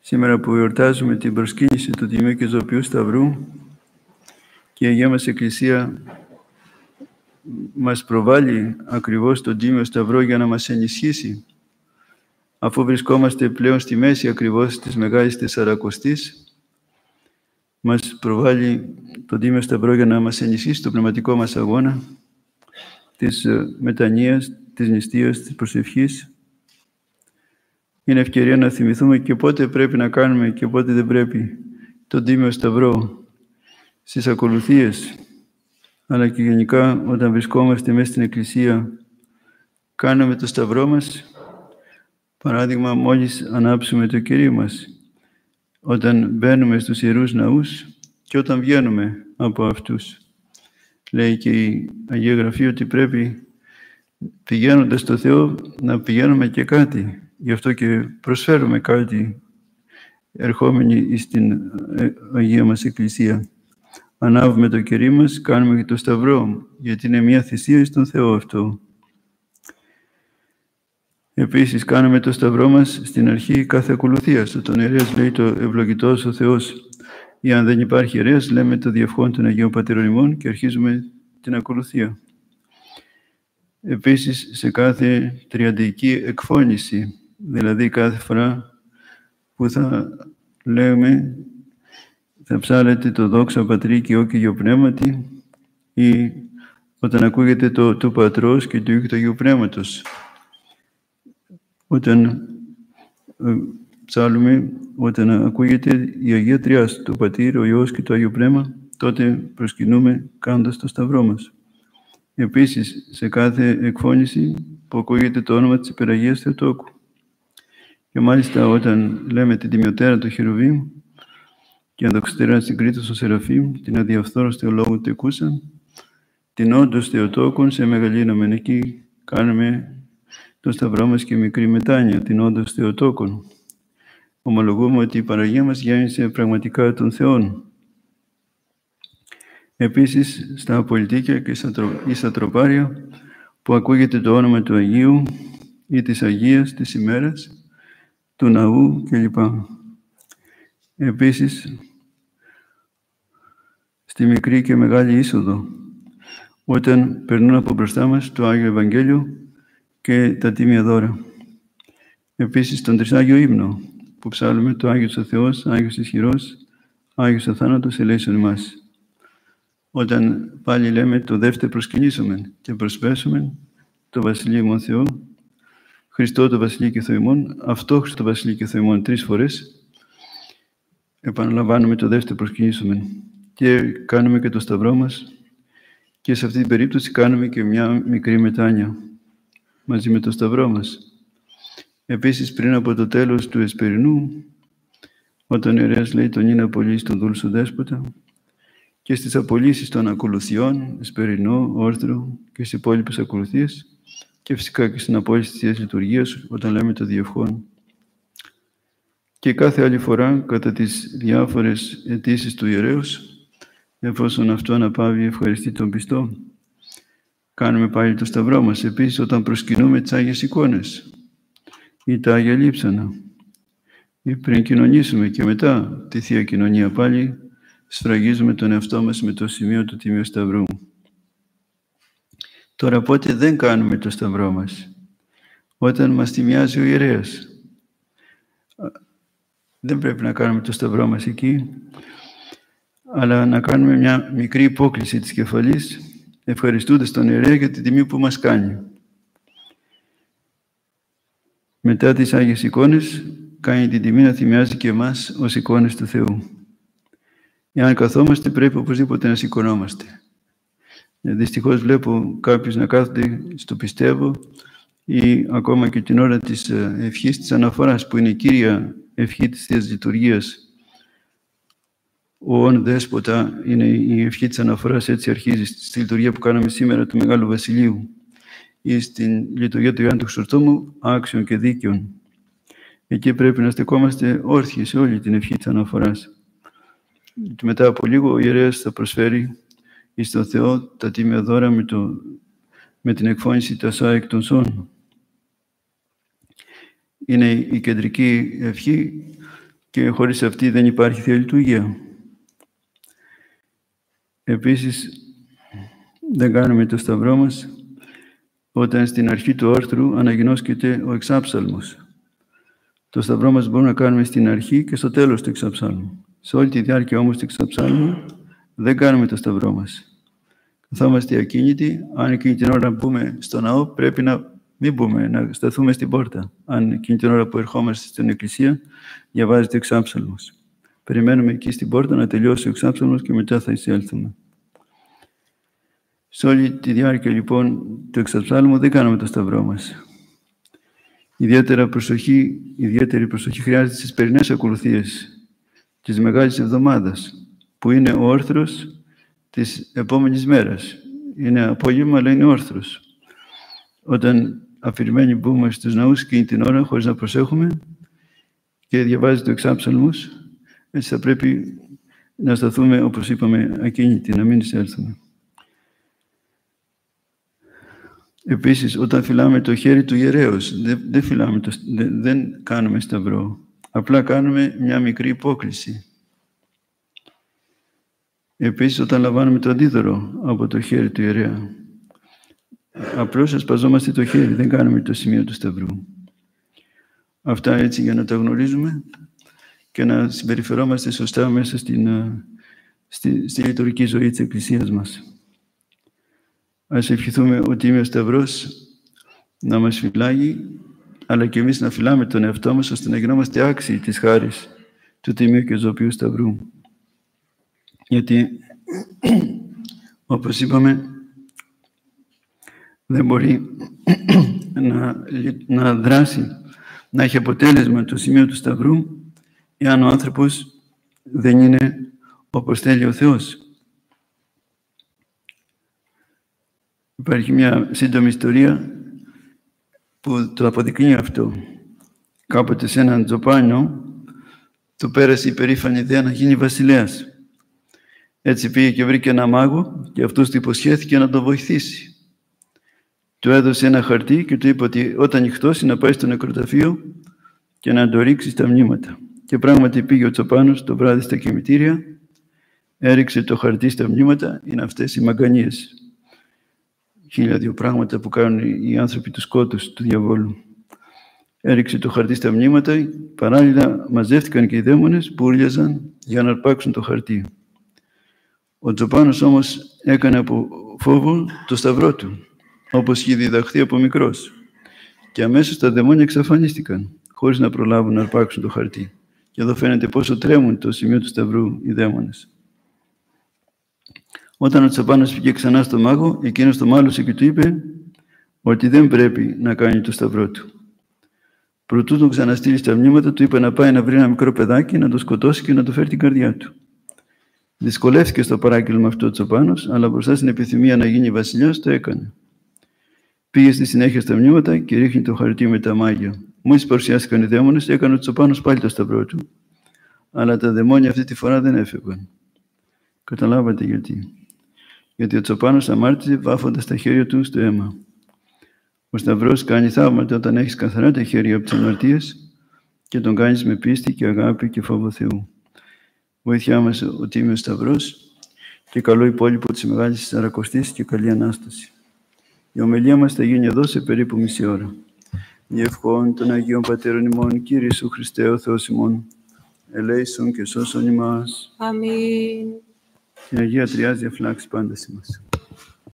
Σήμερα που εορτάζουμε την προσκύνηση του Τιμίου και Ζωπιού Σταυρού και η Αγία μας Εκκλησία μας προβάλλει ακριβώς τον Τίμιο Σταυρό για να μας ενισχύσει αφού βρισκόμαστε πλέον στη μέση ακριβώς της Μεγάλης Τεσσαρακοστής μας προβάλλει τον Τίμιο Σταυρό για να μας ενισχύσει το πνευματικό μας αγώνα της ε, μετανοίας, της νηστείας, της προσευχής είναι ευκαιρία να θυμηθούμε και πότε πρέπει να κάνουμε και πότε δεν πρέπει. Τον Τίμιο Σταυρό στις ακολουθίες, αλλά και γενικά όταν βρισκόμαστε μέσα στην Εκκλησία, κάνουμε το Σταυρό μας, παράδειγμα μόλις ανάψουμε το Κυρίο μας, όταν μπαίνουμε στους Ιερούς Ναούς και όταν βγαίνουμε από αυτούς. Λέει και η Αγία Γραφή ότι πρέπει πηγαίνοντας στο Θεό να πηγαίνουμε και κάτι Γι' αυτό και προσφέρουμε κάτι ερχόμενοι στην ε, Αγία μας Εκκλησία. Ανάβουμε το κερί μας, κάνουμε και το σταυρό, γιατί είναι μια θυσία στον Θεό αυτό. Επίσης, κάνουμε το σταυρό μας στην αρχή κάθε ακολουθίας. Στον ιερέας λέει το ευλογητός ο Θεός. Ή αν δεν υπάρχει ιερέας, λέμε το διευχόν των Αγίων Πατερων και αρχίζουμε την ακολουθία. Επίσης, σε κάθε τριαντική εκφώνηση, Δηλαδή κάθε φορά που θα λέμε θα ψάλετε το δόξα Πατρί και και Υιό Πνεύματι ή όταν ακούγεται το του Πατρός και του Υιού και του Αγίου Πνεύματος. Όταν ε, ψάλουμε, όταν ακούγεται η Αγία Τριάς, το Πατήρ, ο Υιός και το Αγίο Πνεύμα, τότε προσκυνούμε κάνοντας το Σταυρό μας. Επίσης, σε κάθε εκφώνηση που ακούγεται το όνομα της Υπεραγίας Θεοτόκου. Και μάλιστα όταν λέμε την τιμιωτέρα του Χερουβίμ και αδοξητέρα συγκρίτως του Σεραφείμ, την αδιαφθόρος θεολόγου τεκούσαν, την όντως Θεοτόκον σε μεγαλύνομεν. Εκεί κάνουμε το σταυρό μας και μικρή μετάνοια, την όντως Θεοτόκον. Ομολογούμε ότι η παραγία μας γέννησε πραγματικά των Θεών. Επίσης, στα απολυτίκια και στα τροπάρια που ακούγεται το όνομα του Αγίου ή της Αγίας της ημέρας, του ναού κλπ. Επίσης, στη μικρή και μεγάλη είσοδο, όταν περνούν από μπροστά μας το Άγιο Ευαγγέλιο και τα τίμια δώρα. Επίσης, τον Τρισάγιο ύμνο, που ψάλουμε το Άγιος ο Θεός, Άγιος Ισχυρός, Άγιος ο Θάνατος, ελέησον εμάς. Όταν πάλι λέμε το δεύτερο προσκυνήσουμε και προσπέσουμε το Βασιλείο Θεό, Χριστό το Βασιλείο και Θεομόν, αυτό Χριστό Βασιλείο και Θεομόν τρεις φορές, επαναλαμβάνουμε το δεύτερο προσκυνήσουμε και κάνουμε και το σταυρό μας. Και σε αυτή την περίπτωση κάνουμε και μια μικρή μετάνοια μαζί με το σταυρό μας. Επίσης πριν από το τέλος του Εσπερινού, όταν ο ιερέας λέει τον είναι απολύσει στον δούλσο δέσποτα και στις απολύσεις των ακολουθιών, Εσπερινό, Όρθρο και στις υπόλοιπες ακολουθίες, και φυσικά και στην απόλυση της Λειτουργίας όταν λέμε το διευχόν. Και κάθε άλλη φορά κατά τις διάφορες αιτήσεις του ιερέως, εφόσον αυτό αναπαύει ευχαριστεί τον πιστό, κάνουμε πάλι το σταυρό μας. Επίσης όταν προσκυνούμε τις Άγιες εικόνες ή τα Άγια Λείψανα ή πριν κοινωνήσουμε και μετά τη Θεία Κοινωνία πάλι σφραγίζουμε τον εαυτό μας με το σημείο του Τιμίου Σταυρού. Τώρα πότε δεν κάνουμε το σταυρό μας. Όταν μας τιμιάζει ο ιερέας. Δεν πρέπει να κάνουμε το σταυρό μας εκεί, αλλά να κάνουμε μια μικρή υπόκληση της κεφαλής, ευχαριστούνται τον ιερέα για την τιμή που μας κάνει. Μετά τις Άγιες εικόνες, κάνει την τιμή να θυμιάζει και εμάς ως εικόνες του Θεού. Εάν καθόμαστε, πρέπει οπωσδήποτε να σηκωνόμαστε. Ε, δυστυχώς βλέπω κάποιους να κάθονται στο πιστεύω ή ακόμα και την ώρα της ε, ευχής της αναφοράς που είναι η κύρια ευχή της Θείας Λειτουργίας. Ο όν δέσποτα είναι η ευχή της αναφοράς, έτσι αρχίζει στη λειτουργία που κάναμε σήμερα του Μεγάλου Βασιλείου ή στην λειτουργία του Ιωάννου του Χρυσοστόμου, άξιων και δίκαιων. Εκεί πρέπει να στεκόμαστε όρθιοι σε όλη την ευχή της αναφοράς. Και μετά από λίγο ο ιερέας θα προσφέρει εις το Θεό τα τίμια δώρα με, το, με την εκφώνηση τασά εκ των σών. Είναι η κεντρική ευχή και χωρίς αυτή δεν υπάρχει Θεία Λειτουργία. Επίσης, δεν κάνουμε το σταυρό μας όταν στην αρχή του όρθρου αναγνώσκεται ο εξάψαλμος. Το σταυρό μας μπορούμε να κάνουμε στην αρχή και στο τέλος του εξαψάλμου. Σε όλη τη διάρκεια όμως του εξαψάλμου δεν κάνουμε το σταυρό μας. Καθόμαστε ακίνητοι. Αν εκείνη την ώρα μπούμε στο ναό, πρέπει να μην μπούμε, να σταθούμε στην πόρτα. Αν εκείνη την ώρα που ερχόμαστε στην εκκλησία, διαβάζεται ο εξάψαλμος. Περιμένουμε εκεί στην πόρτα να τελειώσει ο εξάψαλμος και μετά θα εισέλθουμε. Σε όλη τη διάρκεια λοιπόν του εξαψάλμου δεν κάνουμε το σταυρό μας. Ιδιαίτερα προσοχή, ιδιαίτερη προσοχή χρειάζεται στις περινές ακολουθίες της Μεγάλης Εβδομάδας, που είναι ο όρθρος της επόμενης μέρας. Είναι απόγευμα, αλλά είναι όρθρος. Όταν αφηρημένοι μπούμε στους ναούς και την ώρα, χωρίς να προσέχουμε, και διαβάζει το εξάψαλμος, έτσι θα πρέπει να σταθούμε, όπως είπαμε, ακίνητοι, να μην εισέλθουμε. Επίσης, όταν φυλάμε το χέρι του ιερέως, δεν, δεν, φυλάμε το, δεν, δεν κάνουμε σταυρό. Απλά κάνουμε μια μικρή υπόκληση. Επίσης, όταν λαμβάνουμε το αντίδωρο από το χέρι του ιερέα, απλώς ασπαζόμαστε το χέρι, δεν κάνουμε το σημείο του σταυρού. Αυτά έτσι για να τα γνωρίζουμε και να συμπεριφερόμαστε σωστά μέσα στην, ε, στη, στη λειτουργική ζωή της Εκκλησίας μας. Ας ευχηθούμε ότι είμαι ο Σταυρός να μας φυλάγει, αλλά και εμείς να φυλάμε τον εαυτό μας, ώστε να γινόμαστε άξιοι της χάρης του Τιμίου και Ζωπίου Σταυρού. Γιατί, όπως είπαμε, δεν μπορεί να, να δράσει, να έχει αποτέλεσμα το σημείο του Σταυρού, εάν ο άνθρωπος δεν είναι όπως θέλει ο Θεός. Υπάρχει μια σύντομη ιστορία που το αποδεικνύει αυτό. Κάποτε σε έναν τζοπάνιο του πέρασε η περήφανη ιδέα να γίνει βασιλέας. Έτσι πήγε και βρήκε ένα μάγο και αυτός του υποσχέθηκε να το βοηθήσει. Του έδωσε ένα χαρτί και του είπε ότι όταν νυχτώσει να πάει στο νεκροταφείο και να το ρίξει στα μνήματα. Και πράγματι πήγε ο Τσοπάνος το βράδυ στα κημητήρια, έριξε το χαρτί στα μνήματα, είναι αυτές οι μαγκανίες χίλια δύο πράγματα που κάνουν οι άνθρωποι τους σκότους, του διαβόλου. Έριξε το χαρτί στα μνήματα, παράλληλα μαζεύτηκαν και οι δαίμονες που ούρλιαζαν για να αρπάξουν το χαρτί. Ο Τζοπάνος όμως έκανε από φόβο το σταυρό του, όπως είχε διδαχθεί από μικρός. Και αμέσως τα δαιμόνια εξαφανίστηκαν, χωρίς να προλάβουν να αρπάξουν το χαρτί. Και εδώ φαίνεται πόσο τρέμουν το σημείο του σταυρού οι δαίμονες. Όταν ο Τσαπάνος πήγε ξανά στο μάγο, εκείνος το μάλωσε και του είπε ότι δεν πρέπει να κάνει το σταυρό του. Προτού τον ξαναστείλει στα μνήματα, του είπε να πάει να βρει ένα μικρό παιδάκι, να το σκοτώσει και να το φέρει την καρδιά του. Δυσκολεύτηκε στο παράγγελμα αυτό ο Τσοπάνο, αλλά μπροστά στην επιθυμία να γίνει βασιλιάς, το έκανε. Πήγε στη συνέχεια στα μνήματα και ρίχνει το χαρτί με τα μάγια. Μόλις παρουσιάστηκαν οι δαίμονες, έκανε ο Τσοπάνο πάλι το σταυρό του. Αλλά τα δαιμόνια αυτή τη φορά δεν έφευγαν. Καταλάβατε γιατί γιατί ο Τσοπάνος αμάρτησε βάφοντας τα χέρια του στο αίμα. Ο Σταυρός κάνει θαύματα όταν έχεις καθαρά τα χέρια από τις αμαρτίες και τον κάνεις με πίστη και αγάπη και φόβο Θεού. Βοήθειά μας ο Τίμιος Σταυρός και καλό υπόλοιπο της Μεγάλης Σαρακοστής και καλή Ανάσταση. Η ομιλία μας θα γίνει εδώ σε περίπου μισή ώρα. ευχών των Αγίων Πατέρων ημών, Κύριε Ιησού Χριστέ, ο Θεός ημών, ελέησον και σώσον ημάς. Αμήν. Η Αγία Τριάς διαφυλάξει πάντα σε μας.